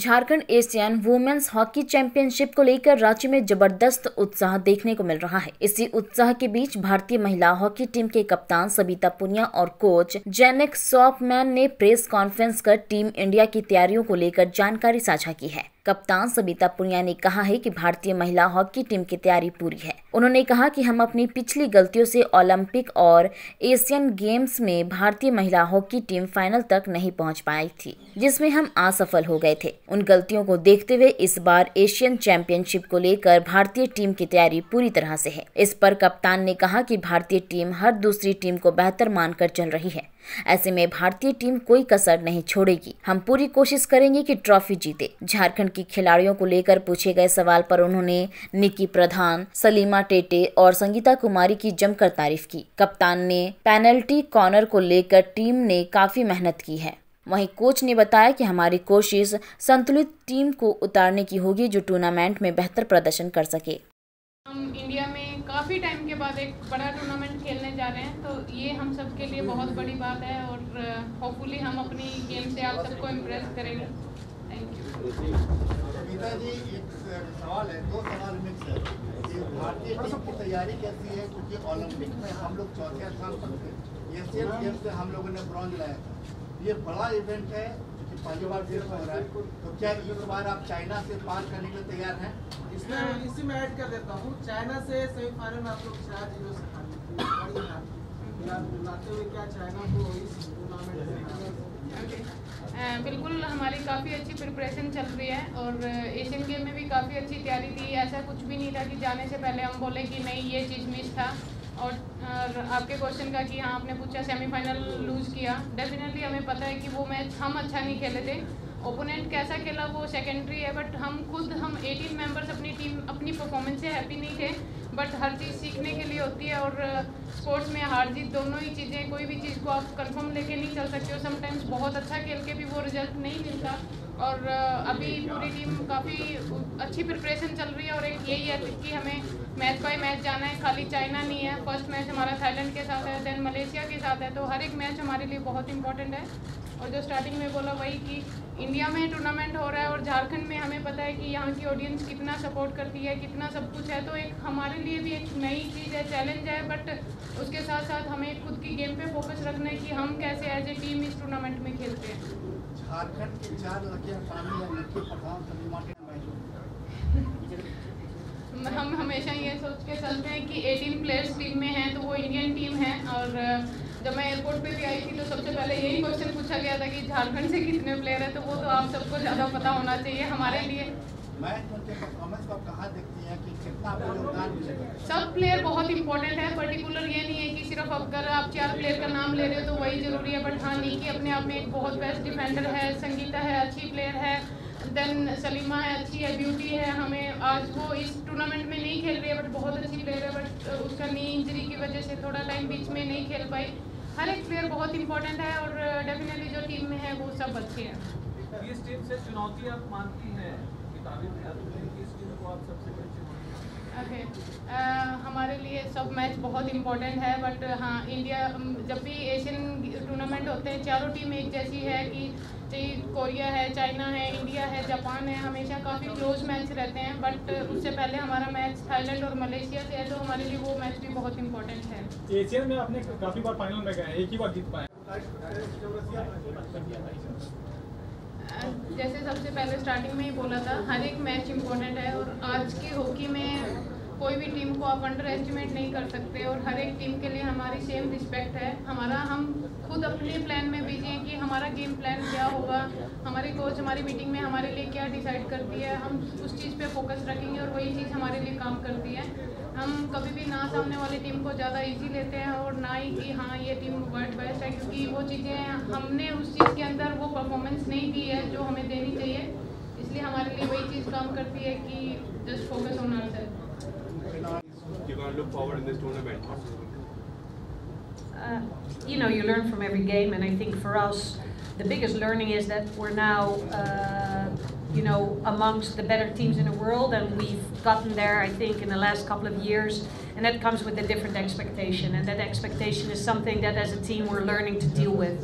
Jharkhand Asian women's hockey championship को लेकर रांची में ज़बरदस्त उत्साह देखने को मिल रहा है। इसी उत्साह के बीच भारतीय महिला हॉकी टीम के कप्तान सबिता पुनिया और कोच जेनिक सॉफमैन ने प्रेस कॉन्फ्रेंस कर टीम इंडिया की तैयारियों को लेकर जानकारी साझा की है। कप्तान सबिता पुनिया ने कहा है कि भारतीय महिला हॉकी टीम की तैयारी पूरी है। उन्होंने कहा कि हम अपनी पिछली गलतियों से ओलंपिक और एशियन गेम्स में भारतीय महिला हॉकी टीम फाइनल तक नहीं पहुँच पाई थी, जिसमें हम असफल हो गए थे। उन गलतियों को देखते हुए इस बार एशियन चैंपियनशिप को लेकर भारतीय टीम की तैयारी पूरी तरह से है। इस पर कप्तान ने कहा कि भारतीय टीम हर दूसरी टीम को बेहतर मानकर चल रही है। ऐसे में भारतीय टीम कोई कसर नहीं छोड़ेगी। हम पूरी कोशिश करेंगे कि ट्रॉफी जीते। झारखंड की खिलाड़ियों को लेकर पूछे गए सवाल पर उन्होंने निकी प्रधान, सलीमा टेटे और संगीता कुमारी की जमकर तारीफ़ की। कप्तान ने पेनल्टी कॉर्नर को लेकर टीम ने काफ़ी मेहनत की है। वहीं कोच ने बताया कि हमारी कोशिश संतुलित टीम को उतारने की होगी जो टूर्नामेंट में बेहतर प्रदर्शन कर सके। हम इंडिया में काफ़ी टाइम के बाद एक बड़ा टूर्नामेंट खेलने जा रहे हैं तो ये हम सब के लिए बहुत बड़ी बात है और होपफुली हम अपनी गेम से आप सबको इम्प्रेस करेंगे। थैंक यू जी एक सवाल है, दो सवाल मिक्स है। भारतीय की तैयारी कैसी है? क्योंकि ओलंपिक में हम लोग चौथे स्थान पर थे। एशियन गेम्स से हम लोगों ने ब्रॉन्ज लाया ये बड़ा इवेंट है पहली बार देश हो रहा है। तो क्या इस बार आप चाइना से पार करने के लिए तैयार हैं? इसमें इसी में ऐड कर देता हूँ। चाइना से सेमीफाइनल में आप लोग चार ज़ीरो से लाते हुए क्या चाइना को इस टूर्नामेंट बिल्कुल हमारी काफ़ी अच्छी प्रिपरेशन चल रही है और एशियन गेम में भी काफ़ी अच्छी तैयारी थी। ऐसा कुछ भी नहीं था कि जाने से पहले हम बोले कि नहीं ये चीज़ मिस था। और, और आपके क्वेश्चन का कि हाँ आपने पूछा सेमीफाइनल लूज़ किया। डेफिनेटली हमें पता है कि वो मैच हम अच्छा नहीं खेले थे। ओपोनेंट कैसा खेला वो सेकेंडरी है बट हम खुद, हम 18 मेंबर्स अपनी टीम अपनी परफॉर्मेंस से हैप्पी नहीं थे बट हर चीज़ सीखने के लिए होती है और स्पोर्ट्स में हार जीत दोनों ही चीज़ें, कोई भी चीज़ को आप कंफर्म लेके नहीं चल सकते हो। समटाइम्स बहुत अच्छा खेल के भी वो रिज़ल्ट नहीं मिलता। और अभी पूरी टीम काफ़ी अच्छी प्रिपरेशन चल रही है और एक यही है कि हमें मैच बाय मैच जाना है। खाली चाइना नहीं है। फ़र्स्ट मैच हमारा थाईलैंड के साथ है देन मलेशिया के साथ है। तो हर एक मैच हमारे लिए बहुत इंपॉर्टेंट है। और जो स्टार्टिंग में बोला वही कि इंडिया में टूर्नामेंट हो रहा है और झारखंड में हमें पता है कि यहाँ की ऑडियंस कितना सपोर्ट करती है, कितना सब कुछ है। तो एक हमारे लिए भी एक नई चीज़ है चैलेंज है। बट उसके साथ साथ हमें खुद की गेम पे फोकस रखना है कि हम कैसे एज ए टीम इस टूर्नामेंट में खेलते हैं। झारखंड के चार हम हमेशा ये सोच के चलते हैं कि 18 प्लेयर्स टीम में हैं तो वो इंडियन टीम है और जब मैं एयरपोर्ट पे भी आई थी तो सबसे पहले यही क्वेश्चन पूछा गया था कि झारखंड से कितने प्लेयर हैं तो वो तो आप सबको ज़्यादा पता होना चाहिए हमारे लिए। सब प्लेयर बहुत इंपॉर्टेंट है पर्टिकुलर ये नहीं है कि सिर्फ़ अगर आप चार प्लेयर का नाम ले रहे हो तो वही ज़रूरी है बट हाँ नहीं कि अपने आप में एक बहुत बेस्ट डिफेंडर है, संगीता है, अच्छी प्लेयर है देन सलीमा है, अच्छी है ब्यूटी है, हमें आज वो इस टूर्नामेंट में नहीं खेल रही है बट बहुत अच्छी प्लेयर है बट उसका नी इंजरी की वजह से थोड़ा टाइम बीच में नहीं खेल पाई। हर एक प्लेयर बहुत इंपॉर्टेंट है और डेफिनेटली जो टीम में है वो सब अच्छे हैं। टीम से चुनौती आप मानती हैं ओके हमारे लिए सब मैच बहुत इम्पोर्टेंट है बट हाँ इंडिया जब भी एशियन टूर्नामेंट होते हैं, चारों टीम एक जैसी है कि चाहे कोरिया है चाइना है इंडिया है जापान है, हमेशा काफ़ी क्लोज मैच रहते हैं बट उससे पहले हमारा मैच थाईलैंड और मलेशिया से है तो हमारे लिए वो मैच भी बहुत इम्पोर्टेंट है। एशियन में आपने काफ़ी बार फाइनल में गए एक ही बार जीत पाए जैसे सबसे पहले स्टार्टिंग में ही बोला था, हर एक मैच इम्पोर्टेंट है और आज की हॉकी में कोई भी टीम को आप अंडर एस्टिमेट नहीं कर सकते और हर एक टीम के लिए हमारी सेम रिस्पेक्ट है। हमारा, हम खुद अपने प्लान में बिज़ी हैं कि हमारा गेम प्लान क्या होगा, हमारे कोच हमारी मीटिंग में हमारे लिए क्या डिसाइड करती है, हम उस चीज़ पे फोकस रखेंगे और वही चीज़ हमारे लिए काम करती है। हम कभी भी ना सामने वाली टीम को ज़्यादा इजी लेते हैं और ना ही कि हाँ ये टीम वर्ल्ड बेस्ट है क्योंकि वो चीज़ें हमने उस चीज़ के अंदर वो परफॉर्मेंस नहीं दी है जो हमें देनी चाहिए। इसलिए हमारे लिए वही चीज़ काम करती है कि just focus on our self Uh, you know, you learn from every game, and I think for us, the biggest learning is that we're now uh, you know, amongst the better teams in the world, and we've gotten there, I think, in the last couple of years. And that comes with a different expectation, and that expectation is something that, as a team, we're learning to deal with.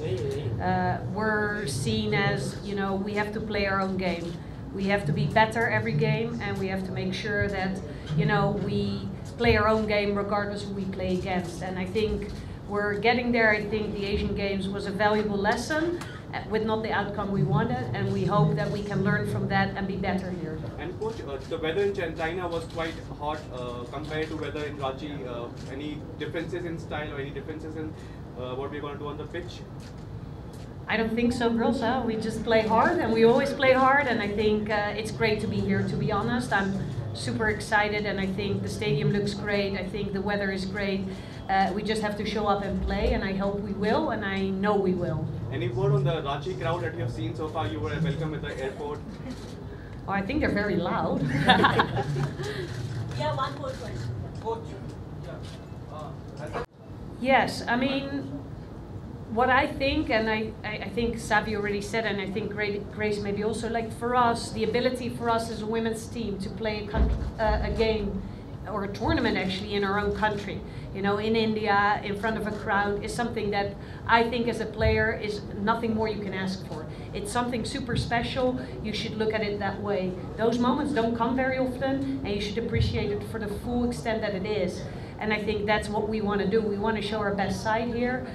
Uh, we're seen as, you know, we have to play our own game. We have to be better every game, and we have to make sure that you know we play our own game regardless who we play against. And I think we're getting there. I think the Asian Games was a valuable lesson, with not the outcome we wanted, and we hope that we can learn from that and be better here. And coach, uh, the weather in China was quite hot uh, compared to weather in Ranchi. Uh, any differences in style or any differences in uh, what we're going to do on the pitch? I don't think so, girls. Huh? We just play hard, and we always play hard. And I think uh, it's great to be here. To be honest, I'm super excited, and I think the stadium looks great. I think the weather is great. Uh, we just have to show up and play, and I hope we will, and I know we will. Any word on the Ranchi crowd that you have seen so far? You were welcome at the airport. Oh, I think they're very loud. Yeah, one more question. Coach, yeah. Uh, has the Yes, I mean, what I think, and I, I, I think Savi already said, and I think Gra- Grace maybe also, like for us, the ability for us as a women's team to play a, uh, a game or a tournament actually in our own country, you know, in India, in front of a crowd, is something that I think as a player is nothing more you can ask for. It's something super special. You should look at it that way. Those moments don't come very often, and you should appreciate it for the full extent that it is. And I think that's what we want to do. We want to show our best side here.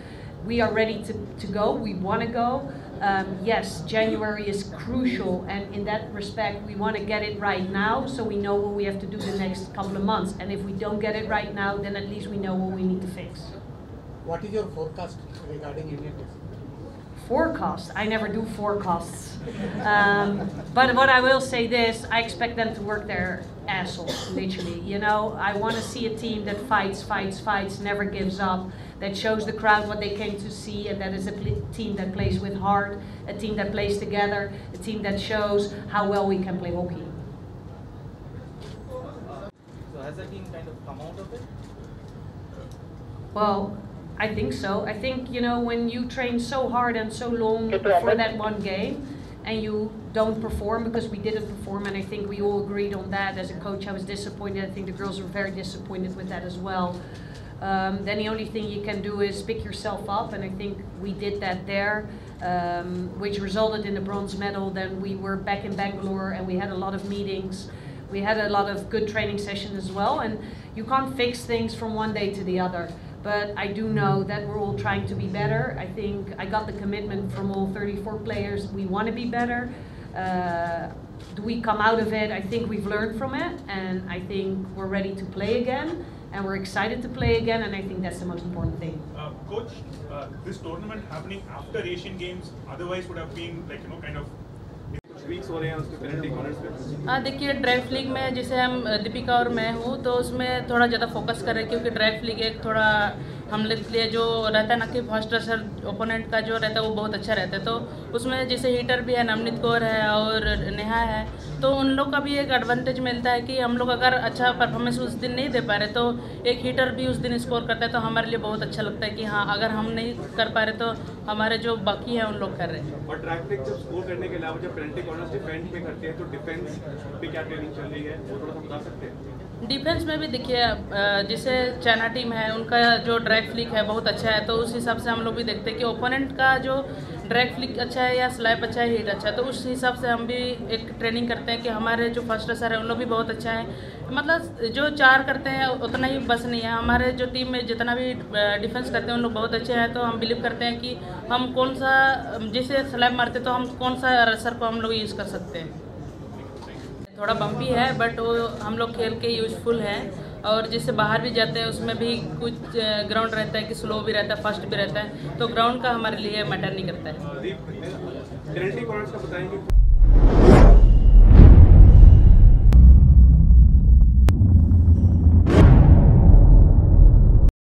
We are ready to, to go. We want to go. Um, yes, January is crucial, and in that respect, we want to get it right now so we know what we have to do the next couple of months. And if we don't get it right now, then at least we know what we need to fix. What is your forecast regarding Indian test? Forecast. I never do forecasts. Um, but what I will say this, I expect them to work their ass off, literally. You know, I want to see a team that fights, fights, fights, never gives up, that shows the crowd what they came to see, and that is a pl- team that plays with heart, a team that plays together, a team that shows how well we can play hockey. so has the team kind of come out of it? Well, I think so. I think, you know, when you train so hard and so long for that one game and you don't perform because we didn't perform, and I think we all agreed on that. As a coach, I was disappointed. I think the girls were very disappointed with that as well. Um, then the only thing you can do is pick yourself up, and I think we did that there, um, which resulted in the bronze medal. Then we were back in Bangalore and we had a lot of meetings. We had a lot of good training sessions as well, and you can't fix things from one day to the other but I do know that we're all trying to be better. I think I got the commitment from all 34 players. We want to be better. Uh, do we come out of it? I think we've learned from it, and I think we're ready to play again, and we're excited to play again, and I think that's the most important thing. Uh, Coach, uh, this tournament happening after Asian Games otherwise would have been like you know kind of हो देखिए drive league में जैसे हम, दीपिका और मैं हूँ तो उसमें थोड़ा ज़्यादा फोकस कर रहे हैं, क्योंकि ड्राइव लीग एक थोड़ा हम लोग के लिए जो रहता है ना कि फ़र्स्ट रसर ओपोनेंट का जो रहता है वो बहुत अच्छा रहता है। तो उसमें जैसे हीटर भी है नवनीत कौर है और नेहा है तो उन लोग का भी एक एडवांटेज मिलता है कि हम लोग अगर अच्छा परफॉर्मेंस उस दिन नहीं दे पा रहे तो एक हीटर भी उस दिन स्कोर करता है तो हमारे लिए बहुत अच्छा लगता है कि हाँ अगर हम नहीं कर पा रहे तो हमारे जो बाकी हैं उन लोग कर रहे हैं। और ट्रैक जब स्कोर करने के अलावा जब पेनल्टी कॉर्नर्स डिफेंड पे करते हैं तो डिफेंस पे क्या ट्रेनिंग चल रही है? वो थोड़ा सा बता सकते हैं। डिफेंस में भी देखिए जैसे चाइना टीम है उनका जो ड्रैग फ्लिक है, बहुत अच्छा है। तो उस हिसाब से हम लोग भी देखते हैं कि ओपोनेंट का जो ड्रैग फ्लिक अच्छा है या स्लैप अच्छा है हीट अच्छा है। तो उस हिसाब से हम भी एक ट्रेनिंग करते हैं कि हमारे जो फ़र्स्ट रसर है, उन लोग भी बहुत अच्छा है। मतलब जो चार करते हैं, उतना ही बस नहीं है। हमारे जो टीम में जितना भी डिफेंस करते हैं, उन लोग बहुत अच्छे हैं। तो हम बिलीव करते हैं कि हम कौन सा, जैसे स्लैब मारते तो हम कौन सा रसर को हम लोग यूज़ कर सकते हैं। थोड़ा बम्पी है बट वो हम लोग खेल के यूजफुल है। और जैसे बाहर भी जाते हैं, उसमें भी कुछ ग्राउंड रहता है कि स्लो भी रहता है फास्ट भी रहता है तो ग्राउंड का हमारे लिए मैटर नहीं करता है।